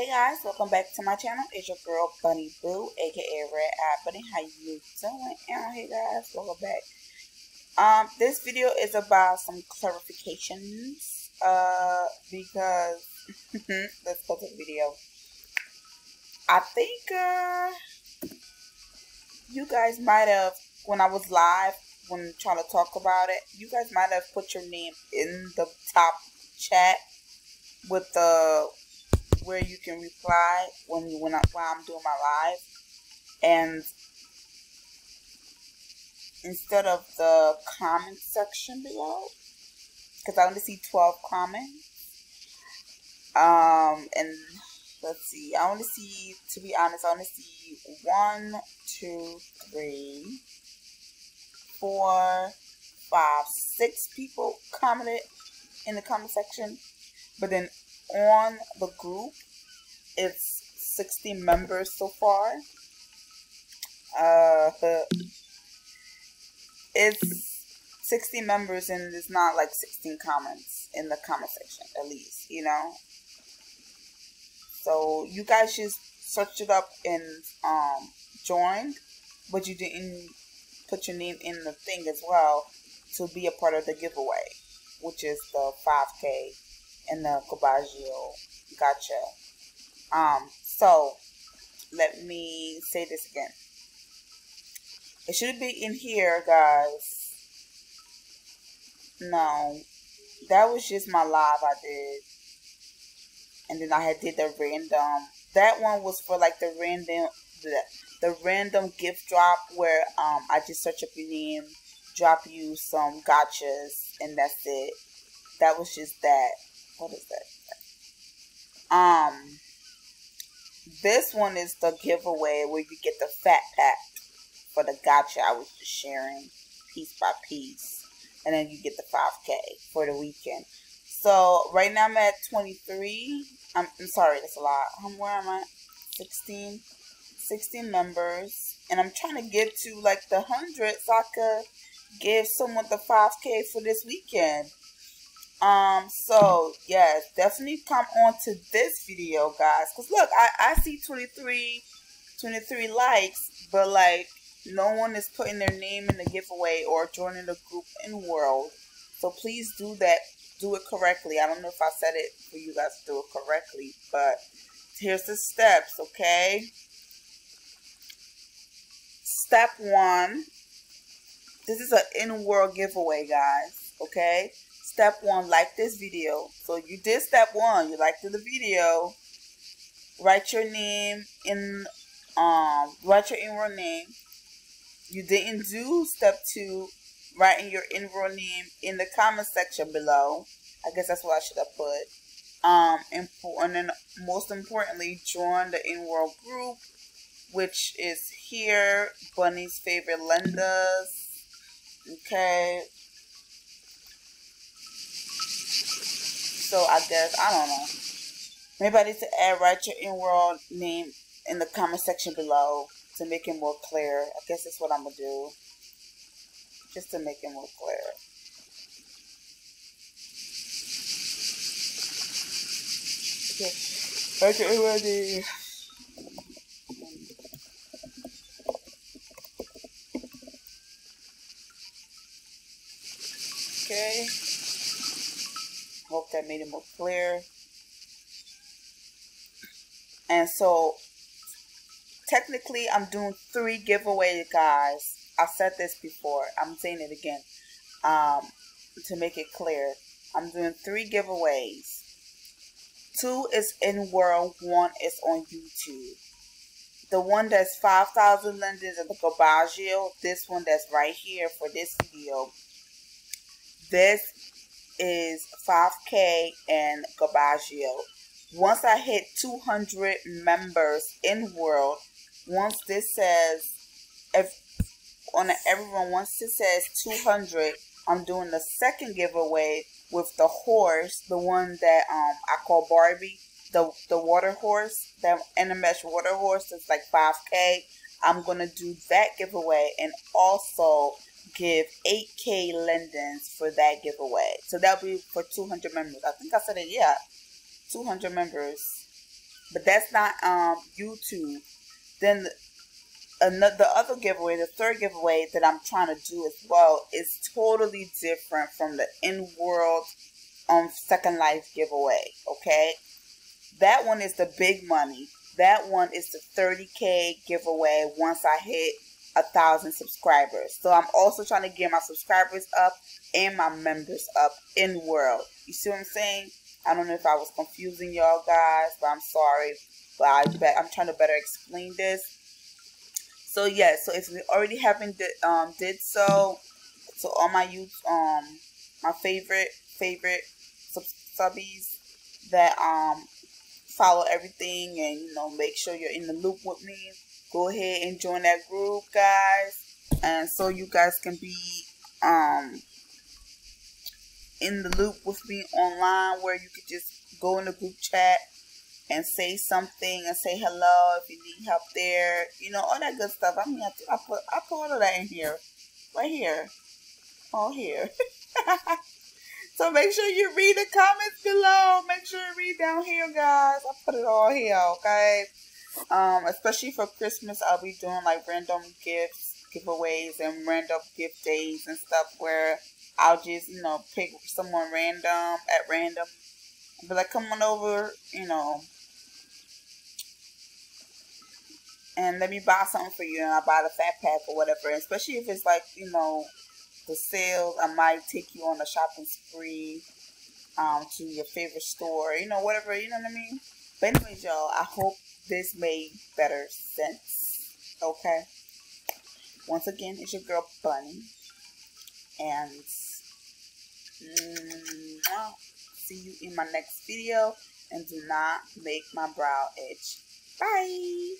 Hey guys, welcome back to my channel. It's your girl Bunny Boo, aka Red Eye Bunny. How you doing out here, guys? Welcome back. Um, this video is about some clarifications. Uh, because let's go to the video. I think uh, you guys might have when I was live when trying to talk about it. You guys might have put your name in the top chat with the where you can reply when you when, I, when I'm doing my live, and instead of the comment section below, because I only see 12 comments. Um, and let's see, I only see, to be honest, I only see one, two, three, four, five, six people commented in the comment section. But then on the group, it's 60 members so far. Uh, it's 60 members and there's not like 16 comments in the comment section, at least, you know? So you guys just search it up and um, joined, but you didn't put your name in the thing as well to be a part of the giveaway, which is the 5K and the Cobaggio Gotcha. Um, so let me say this again. It should be in here, guys. No, that was just my live I did. And then I had did the random. That one was for like the random, the, the random gift drop where um I just search up your name, drop you some gotchas, and that's it. That was just that. What is that? Um, this one is the giveaway where you get the fat pack for the gotcha I was just sharing piece by piece. And then you get the 5K for the weekend. So right now I'm at 23. I'm, I'm sorry, that's a lot. Um, where am I? 16. 16 members. And I'm trying to get to like the 100 so I could give someone the 5K for this weekend. Um, so yes, definitely come on to this video, guys. Cause look, I, I see 23, 23 likes, but like no one is putting their name in the giveaway or joining the group in world. So please do that. Do it correctly. I don't know if I said it for you guys to do it correctly, but here's the steps, okay? Step one. This is an in-world giveaway, guys, okay? Step one, like this video. So you did step one, you liked the video. Write your name in, um, write your in name. You didn't do step two, writing your in name in the comment section below. I guess that's what I should have put. Um, and then most importantly, join the in-world group, which is here, Bunny's favorite lenders. Okay, So I guess, I don't know. Maybe I need to add write your in-world name in the comment section below to make it more clear. I guess that's what I'm to do. Just to make it more clear. Okay. Write your in-world name. Okay. That made it more clear. And so, technically, I'm doing three giveaways, guys. I said this before. I'm saying it again um, to make it clear. I'm doing three giveaways. Two is in world, one is on YouTube. The one that's 5,000 Lindens of the Cobaggio, this one that's right here for this video. This is 5K and Cobaggio. Once I hit 200 members in world, once this says, if on everyone, once it says 200, I'm doing the second giveaway with the horse, the one that um I call Barbie, the the water horse, the Animesh water horse that's like 5K. I'm gonna do that giveaway and also give 8K Lindens for that giveaway. So that'll be for 200 members. I think I said it, yeah. 200 members. but that's not um YouTube. Then the, another the other giveaway, the third giveaway that I'm trying to do as well is totally different from the in world um Second Life giveaway. Okay, that one is the big money. That one is the 30k giveaway once I hit a thousand subscribers. So I'm also trying to get my subscribers up and my members up in world. You see what I'm saying? I don't know if I was confusing y'all guys, but I'm sorry. But I bet I'm trying to better explain this. So yeah, so if we already haven't did, um did so, so all my youth um my favorite favorite sub subbies that um follow everything and you know make sure you're in the loop with me go ahead and join that group guys. And so you guys can be um in the loop with me online where you could just go in the group chat and say something and say hello if you need help there. You know all that good stuff. I mean i, I put i put all of that in here. Right here. All here. So make sure you read the comments below. Make sure you read down here guys. I put it all here okay um, especially for Christmas, I'll be doing like random gifts, giveaways, and random gift days and stuff where I'll just, you know, pick someone random at random. Be like, come on over, you know, and let me buy something for you, and I buy the fat pack or whatever. Especially if it's like, you know, the sales, I might take you on a shopping spree um, to your favorite store, you know, whatever, you know what I mean? But anyways, y'all, I hope this made better sense. Okay. Once again, it's your girl Bunny. And mm, see you in my next video. And do not make my brow itch. Bye.